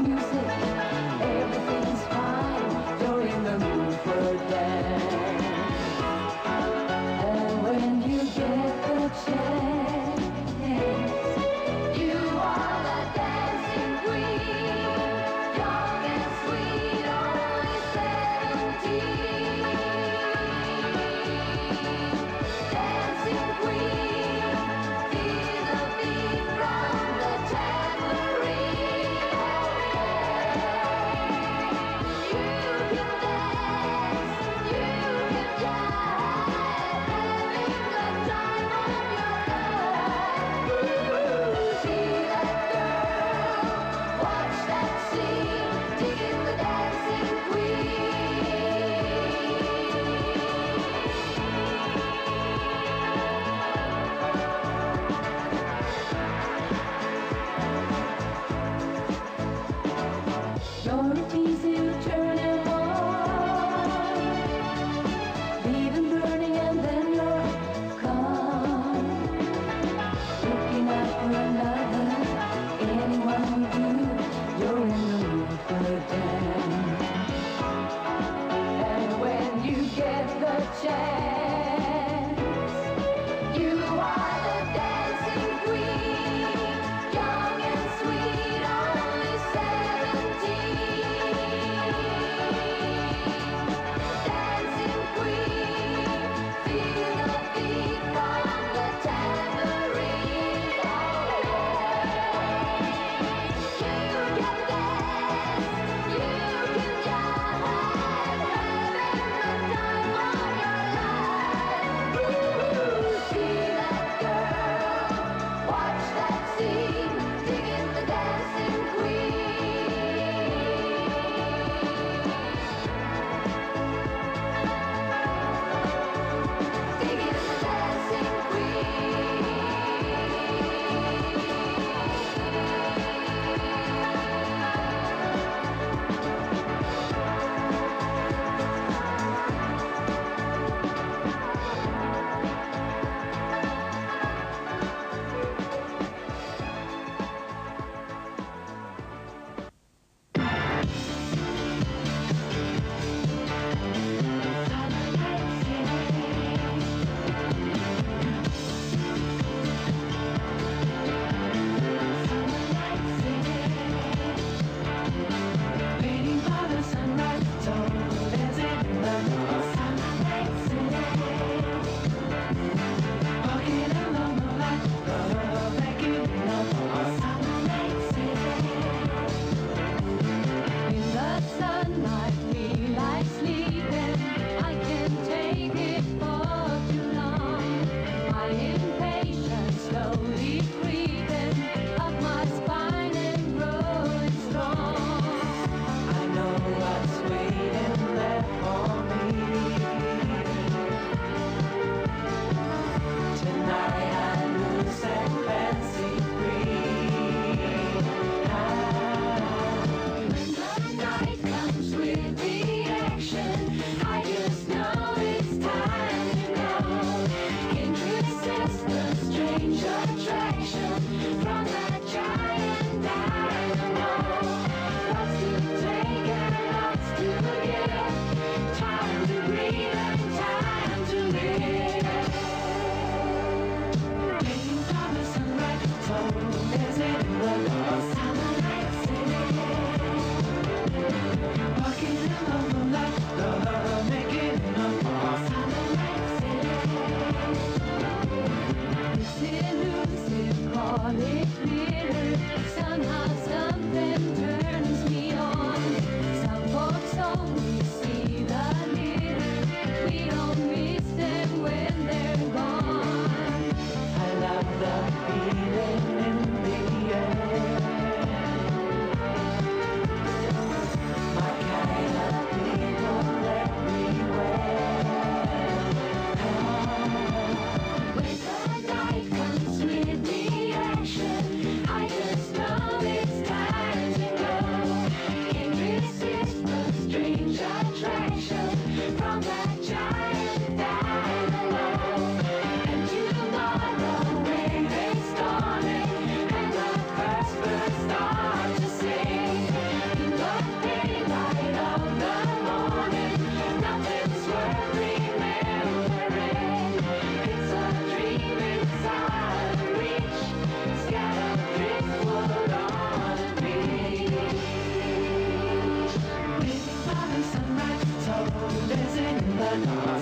music. Amen.